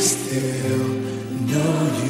still, know you